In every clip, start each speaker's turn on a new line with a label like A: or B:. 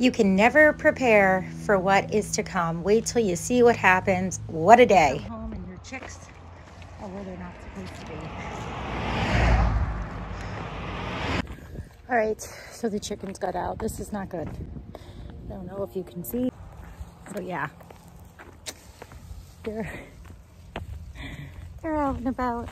A: You can never prepare for what is to come. Wait till you see what happens. What a day.
B: Home and your chicks are where they're not supposed to be. All right, so the chickens got out. This is not good. I don't know if you can see. So yeah, they're, they're out and about.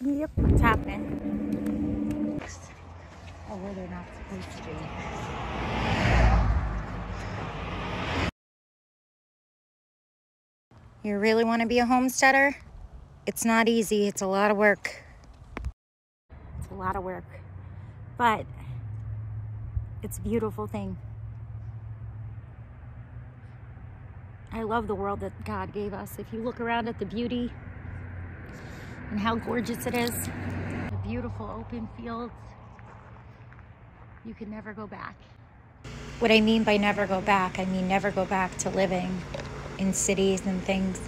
B: Yep, what's happening? Oh, where they're not supposed to be.
A: You really want to be a homesteader? It's not easy. It's a lot of work.
B: It's a lot of work, but it's a beautiful thing. I love the world that God gave us. If you look around at the beauty and how gorgeous it is, the beautiful open fields, you can never go back.
A: What I mean by never go back, I mean never go back to living in cities and things.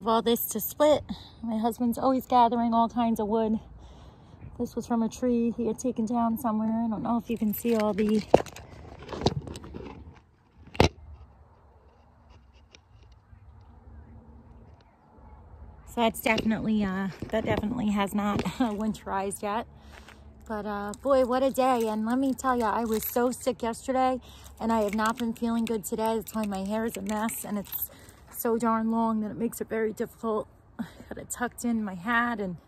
B: Of all this to split, my husband's always gathering all kinds of wood. This was from a tree he had taken down somewhere. I don't know if you can see all the So that's definitely, uh, that definitely has not winterized yet. But uh, boy, what a day. And let me tell you, I was so sick yesterday and I have not been feeling good today. That's why my hair is a mess and it's so darn long that it makes it very difficult. I got it tucked in my hat and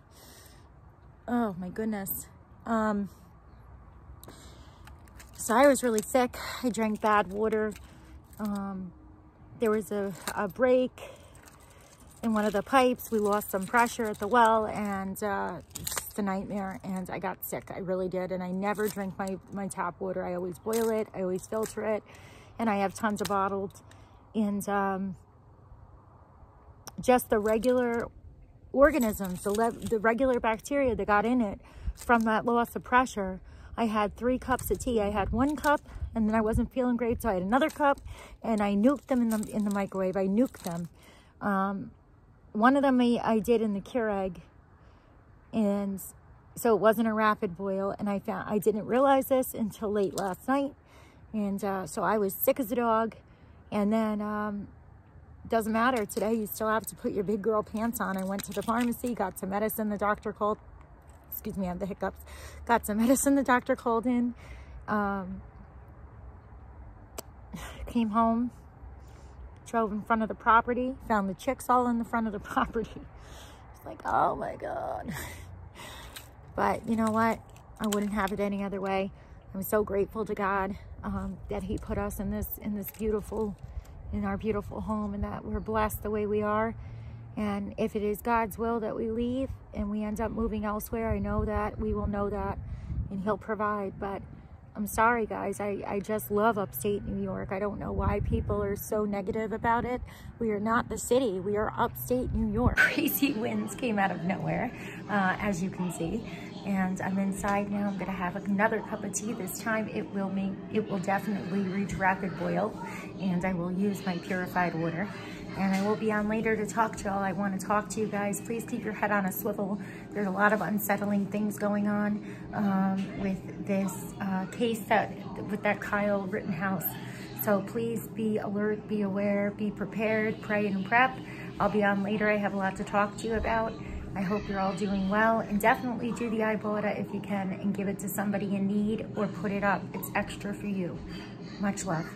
B: oh my goodness. Um, so I was really sick. I drank bad water. Um, there was a, a break in one of the pipes. We lost some pressure at the well and uh, it's just a nightmare. And I got sick. I really did. And I never drink my, my tap water. I always boil it. I always filter it. And I have tons of bottled. And um, just the regular organisms, the, the regular bacteria that got in it from that loss of pressure. I had three cups of tea. I had one cup and then I wasn't feeling great. So I had another cup and I nuked them in the, in the microwave. I nuked them. Um, one of them I, I did in the Keurig and so it wasn't a rapid boil and I found I didn't realize this until late last night and uh, so I was sick as a dog and then um, doesn't matter today you still have to put your big girl pants on. I went to the pharmacy got some medicine the doctor called excuse me I have the hiccups got some medicine the doctor called in um, came home drove in front of the property, found the chicks all in the front of the property. It's like, oh my God. But you know what? I wouldn't have it any other way. I'm so grateful to God um, that he put us in this, in this beautiful, in our beautiful home and that we're blessed the way we are. And if it is God's will that we leave and we end up moving elsewhere, I know that we will know that and he'll provide. But I'm sorry, guys. I, I just love upstate New York. I don't know why people are so negative about it. We are not the city. We are upstate New York.
A: Crazy winds came out of nowhere, uh, as you can see. And I'm inside now. I'm to have another cup of tea. This time it will make, it will definitely reach rapid boil. And I will use my purified water and I will be on later to talk to y'all. I want to talk to you guys. Please keep your head on a swivel. There's a lot of unsettling things going on um, with this uh, case that with that Kyle Rittenhouse. So please be alert, be aware, be prepared, pray and prep. I'll be on later. I have a lot to talk to you about. I hope you're all doing well and definitely do the Ibotta if you can and give it to somebody in need or put it up. It's extra for you. Much love.